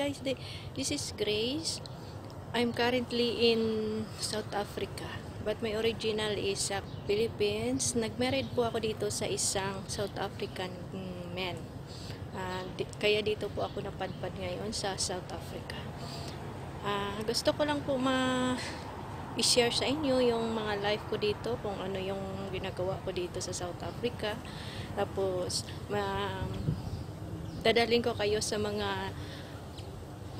guys, this is Grace. I'm currently in South Africa. But my original is sa Philippines. Nag-married po ako dito sa isang South African mm, man. Ah, di- kaya dito po ako napadpad ngayon sa South Africa. Ah, gusto ko lang po ma i-share sa inyo yung mga life ko dito, kung ano yung ginagawa ko dito sa South Africa. Tapos, ma dadalhin ko kayo sa mga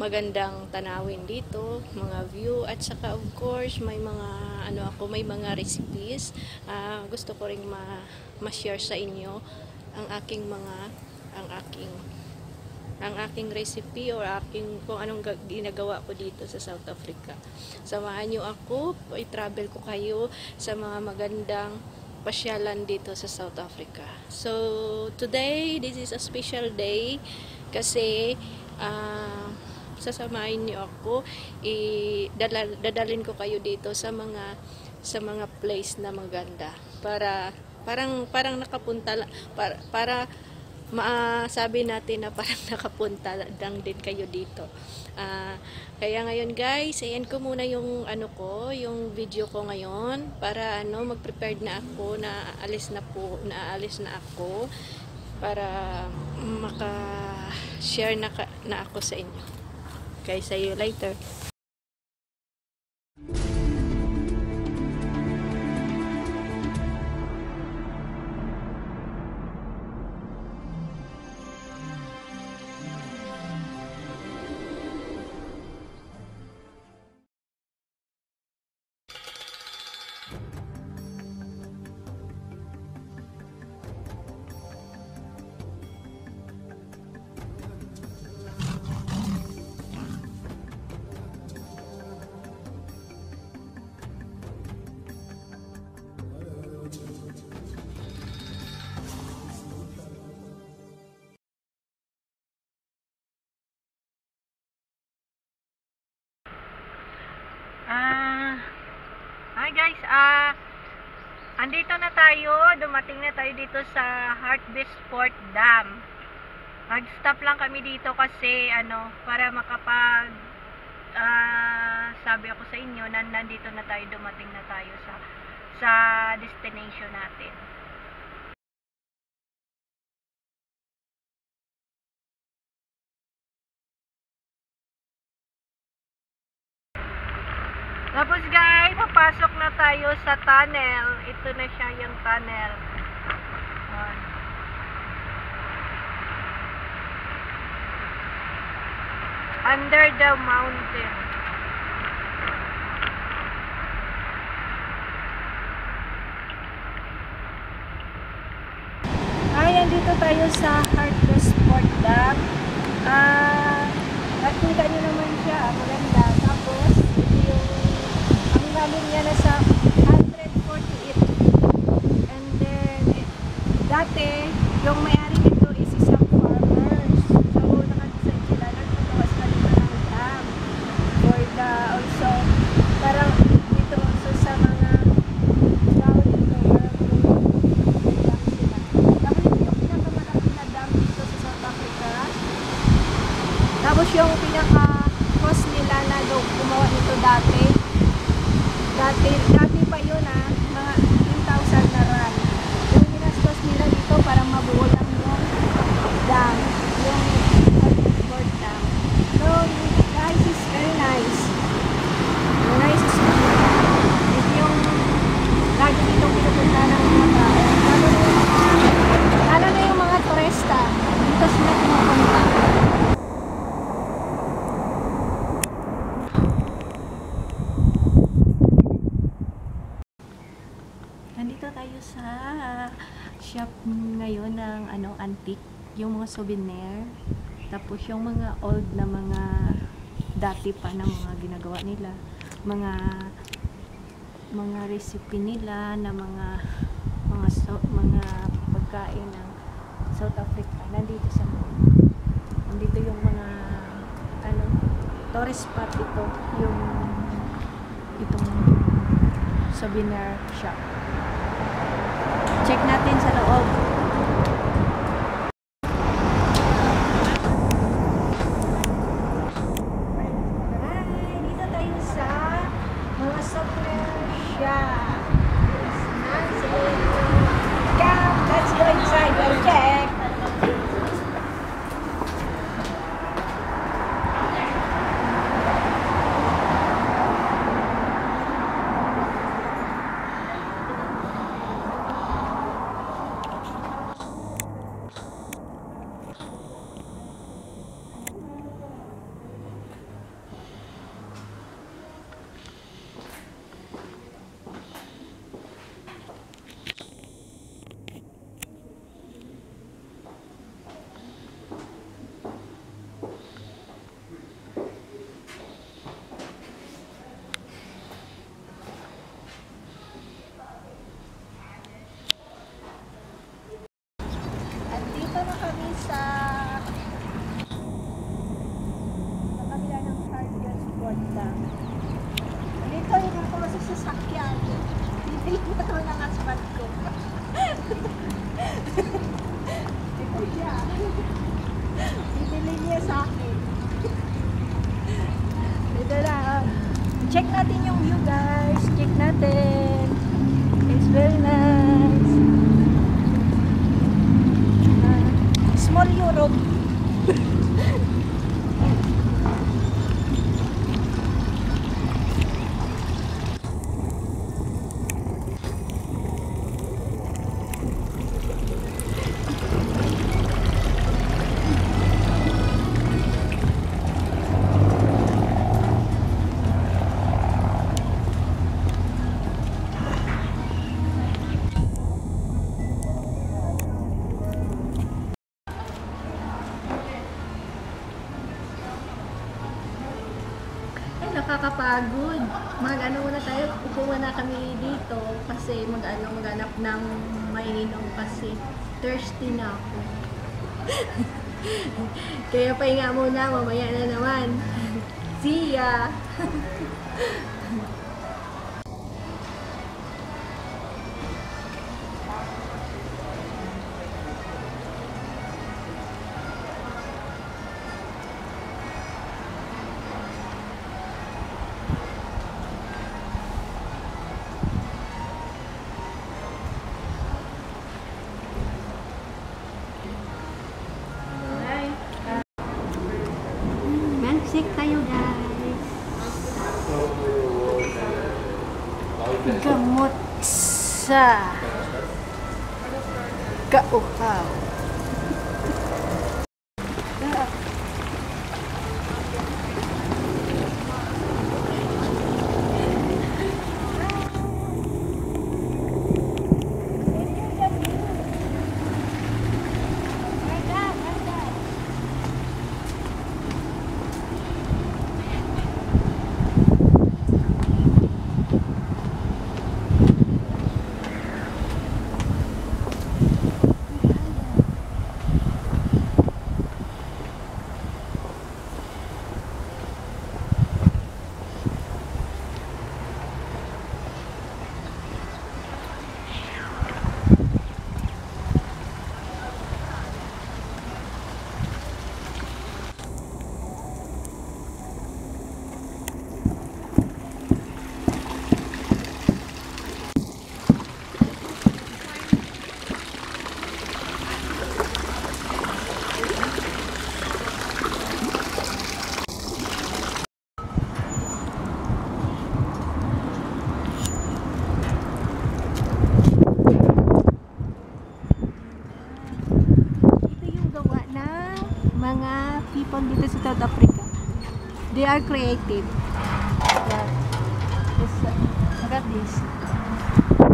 magandang tanawin dito, mga view at saka of course may mga ano ako, may mga recipes. Ah, gusto ko ring ma ma-share sa inyo ang aking mga ang aking ang aking recipe or aking kung anong ga- ginagawa ko dito sa South Africa. Samahan niyo ako, i-travel ko kayo sa mga magandang pasyalan dito sa South Africa. So, today, this is a special day kasi ah, sasamahin niyo ako, i dadal- dadalhin ko kayo dito sa mga sa mga place na maganda para parang parang nakapunta para, para maasabi natin na parang nakapunta lang din kayo dito. Ah, kaya ngayon guys, ayan ko muna yung ano ko, yung video ko ngayon para ano mag-prepared na ako na alis na po, na alis na ako para maka-share na, na ako sa inyo. Okay, see you later. Ah, hi guys, ah, andito na tayo, dumating na tayo dito sa Heartbeat Sport Dam. Nag-stop lang kami dito kasi, ano, para makapag, ah, sabi ako sa inyo, na nandito na tayo, dumating na tayo sa, sa destination natin. Tapos guys, papasok na tayo sa tunnel. Ito na siya yung tunnel. Ayan. Under the mountain. Ay, andito tayo sa Heartless Sport Dam. Ah, nakita nyo naman siya. ah, Maganda. Tapos, ito yung lalim niya na sa 148. And then, dati, yung may-ari nito is isang farmers. So, nakadesign sila, nagpagawa sila dito ng dam. For the, also, parang dito also sa mga tao dito, parang may dam sila. Tapos, ito yung pinakamalaki na dam dito sa South Africa. Tapos yung pinaka cost nila na daw gumawa nito dati. Dati, dati pa yun ah, mga 10,000 na rand. Yung ginastos nila dito para mabuo lang yung dam, yung board dam. So, guys, is very nice. Nice is Ito yung lagi dito pinupunta ng mga tao. Lalo na yung mga, lalo na yung mga turista. Dito sila pumupunta. Nandito tayo sa shop ngayon ng ano antique, yung mga souvenir. Tapos yung mga old na mga dati pa na mga ginagawa nila, mga mga recipe nila na mga mga so, mga pagkain ng South Africa nandito sa. Nandito yung mga ano tourist spot ito, yung itong souvenir shop. Check natin sa loob. lang. Dito yung ako sa sasakyan. Bibili mo ito ng husband ko. Ito siya. Bibili niya sa akin. Dito lang. Check natin yung view guys. Check natin. It's very nice. Uh, small Europe. Nakakapagod. Mag-ano muna tayo, upo muna kami dito kasi mag-ano, maghanap ng mainom kasi thirsty na ako. Kaya pahinga muna, mamaya na naman. See ya! sa kauhaw. Ito yung gawa ng mga people dito sa South Africa. They are creative. Yeah. This, uh, look at this.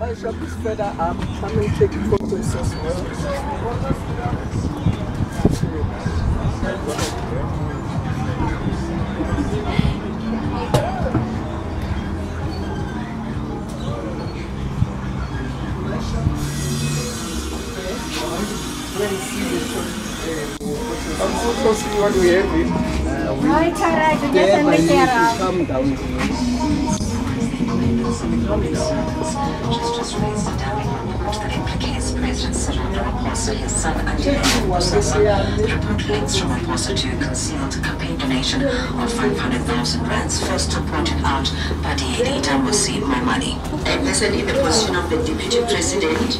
My shop is up. Come and take photos as well. I'm also see we here. We by may you pera. to come down just a report that implicates President his son. The report to a concealed campaign donation of 500,000 rands, first reported out by the leader Musi Momani. A person in the position of the deputy president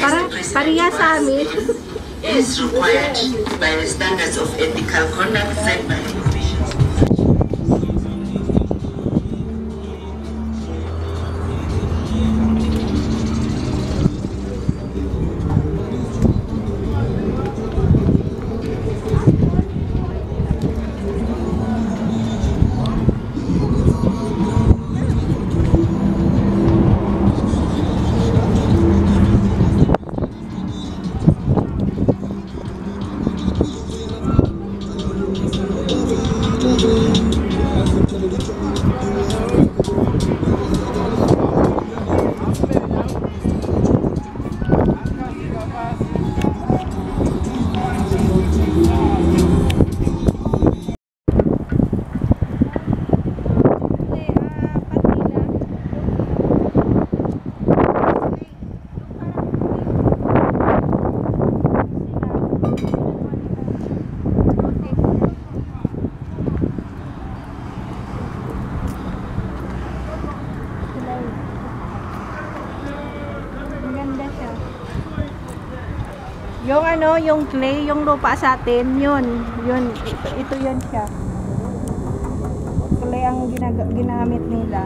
Parang pariya sa amin. Is required by the standards of ethical conduct set by Yung ano, yung clay, yung lupa sa atin, yun. Yun, ito, ito yun siya. Clay ang ginamit nila.